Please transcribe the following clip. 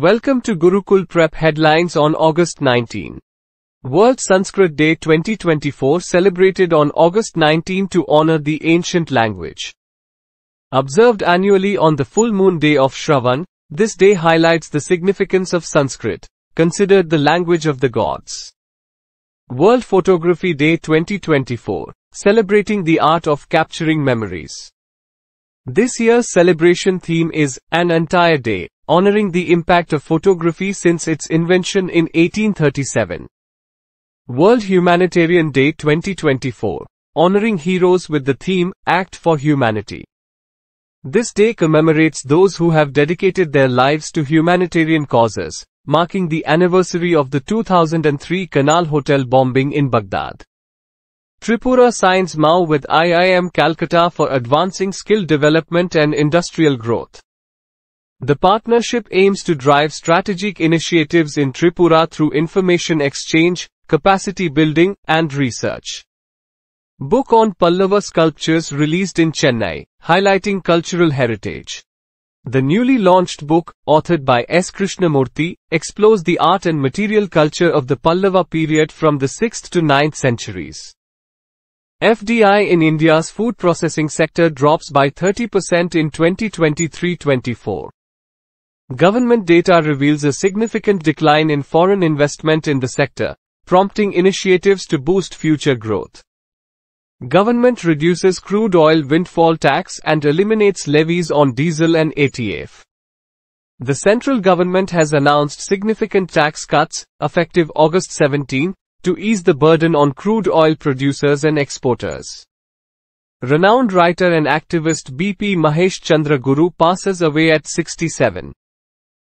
Welcome to Gurukul Prep headlines on August 19. World Sanskrit Day 2024 celebrated on August 19 to honor the ancient language. Observed annually on the full moon day of Shravan, this day highlights the significance of Sanskrit, considered the language of the gods. World Photography Day 2024, celebrating the art of capturing memories. This year's celebration theme is An Entire Day, honoring the impact of photography since its invention in 1837. World Humanitarian Day 2024, honoring heroes with the theme Act for Humanity. This day commemorates those who have dedicated their lives to humanitarian causes, marking the anniversary of the 2003 Canal Hotel bombing in Baghdad. Tripura signs MOU with IIM Calcutta for advancing skill development and industrial growth. The partnership aims to drive strategic initiatives in Tripura through information exchange, capacity building, and research. Book on Pallava sculptures released in Chennai, highlighting cultural heritage. The newly launched book, authored by S. Krishnamurthy, explores the art and material culture of the Pallava period from the 6th to 9th centuries. FDI in India's food processing sector drops by 30% in 2023-24. Government data reveals a significant decline in foreign investment in the sector, prompting initiatives to boost future growth. Government reduces crude oil windfall tax and eliminates levies on diesel and ATF. The central government has announced significant tax cuts, effective August 17, to ease the burden on crude oil producers and exporters. Renowned writer and activist BP Mahesh Chandra Guru passes away at 67.